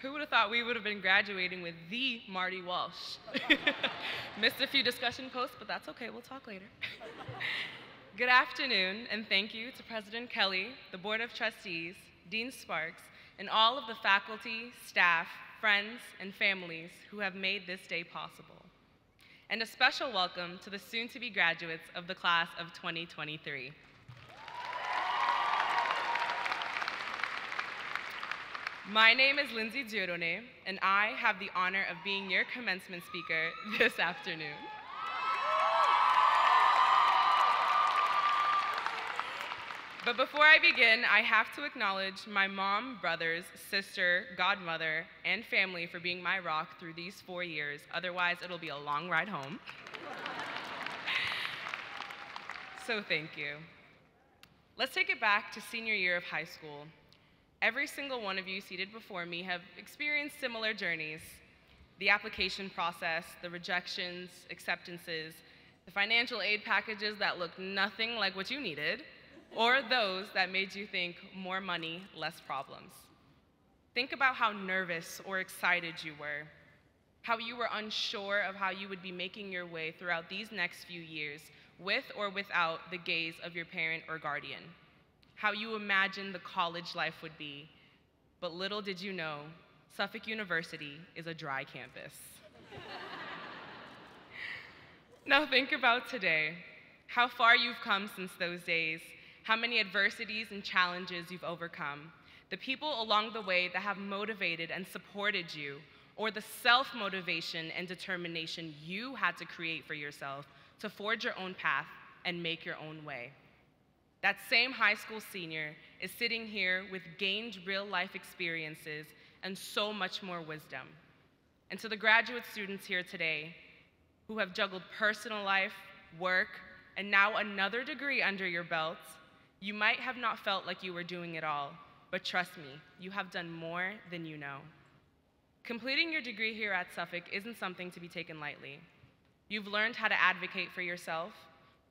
Who would have thought we would have been graduating with the Marty Walsh? Missed a few discussion posts, but that's okay, we'll talk later. Good afternoon, and thank you to President Kelly, the Board of Trustees, Dean Sparks, and all of the faculty, staff, friends, and families who have made this day possible. And a special welcome to the soon-to-be graduates of the class of 2023. My name is Lindsay Dieudonne, and I have the honor of being your commencement speaker this afternoon. But before I begin, I have to acknowledge my mom, brothers, sister, godmother, and family for being my rock through these four years. Otherwise, it'll be a long ride home. so thank you. Let's take it back to senior year of high school. Every single one of you seated before me have experienced similar journeys. The application process, the rejections, acceptances, the financial aid packages that looked nothing like what you needed, or those that made you think more money, less problems. Think about how nervous or excited you were, how you were unsure of how you would be making your way throughout these next few years with or without the gaze of your parent or guardian, how you imagined the college life would be. But little did you know, Suffolk University is a dry campus. now think about today, how far you've come since those days, how many adversities and challenges you've overcome, the people along the way that have motivated and supported you, or the self motivation and determination you had to create for yourself to forge your own path and make your own way. That same high school senior is sitting here with gained real life experiences and so much more wisdom. And to the graduate students here today who have juggled personal life, work, and now another degree under your belt, you might have not felt like you were doing it all, but trust me, you have done more than you know. Completing your degree here at Suffolk isn't something to be taken lightly. You've learned how to advocate for yourself,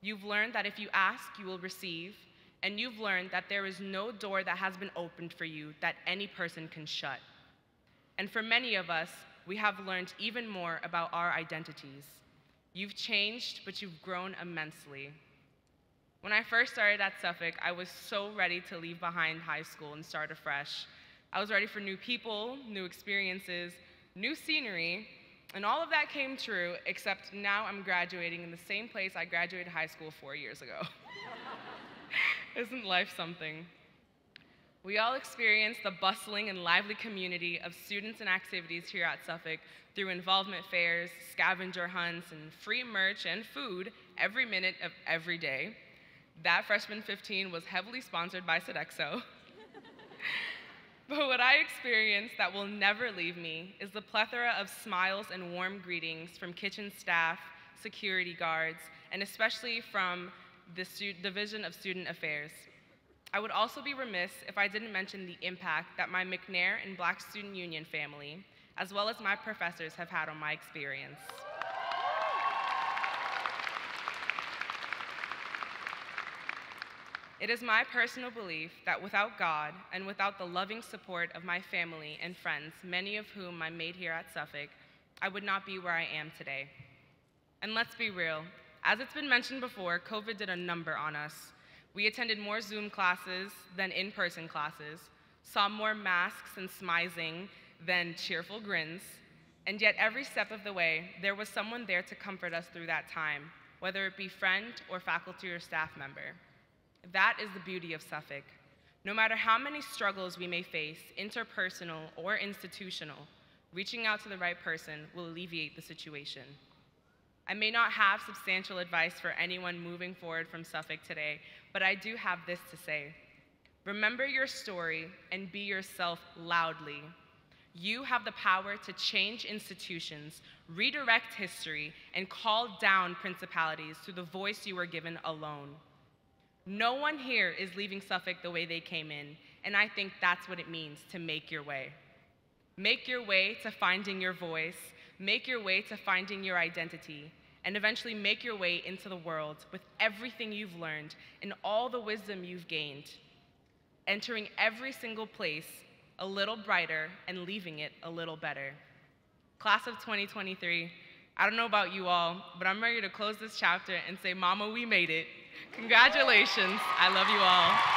you've learned that if you ask, you will receive, and you've learned that there is no door that has been opened for you that any person can shut. And for many of us, we have learned even more about our identities. You've changed, but you've grown immensely. When I first started at Suffolk, I was so ready to leave behind high school and start afresh. I was ready for new people, new experiences, new scenery, and all of that came true, except now I'm graduating in the same place I graduated high school four years ago. Isn't life something? We all experience the bustling and lively community of students and activities here at Suffolk through involvement fairs, scavenger hunts, and free merch and food every minute of every day. That freshman 15 was heavily sponsored by Sodexo. but what I experienced that will never leave me is the plethora of smiles and warm greetings from kitchen staff, security guards, and especially from the Division of Student Affairs. I would also be remiss if I didn't mention the impact that my McNair and Black Student Union family, as well as my professors, have had on my experience. It is my personal belief that without God and without the loving support of my family and friends, many of whom I made here at Suffolk, I would not be where I am today. And let's be real, as it's been mentioned before, COVID did a number on us. We attended more Zoom classes than in person classes, saw more masks and smizing than cheerful grins, and yet every step of the way, there was someone there to comfort us through that time, whether it be friend or faculty or staff member. That is the beauty of Suffolk. No matter how many struggles we may face, interpersonal or institutional, reaching out to the right person will alleviate the situation. I may not have substantial advice for anyone moving forward from Suffolk today, but I do have this to say. Remember your story and be yourself loudly. You have the power to change institutions, redirect history, and call down principalities through the voice you were given alone. No one here is leaving Suffolk the way they came in, and I think that's what it means to make your way. Make your way to finding your voice, make your way to finding your identity, and eventually make your way into the world with everything you've learned and all the wisdom you've gained. Entering every single place a little brighter, and leaving it a little better. Class of 2023, I don't know about you all, but I'm ready to close this chapter and say, Mama, we made it. Congratulations. I love you all.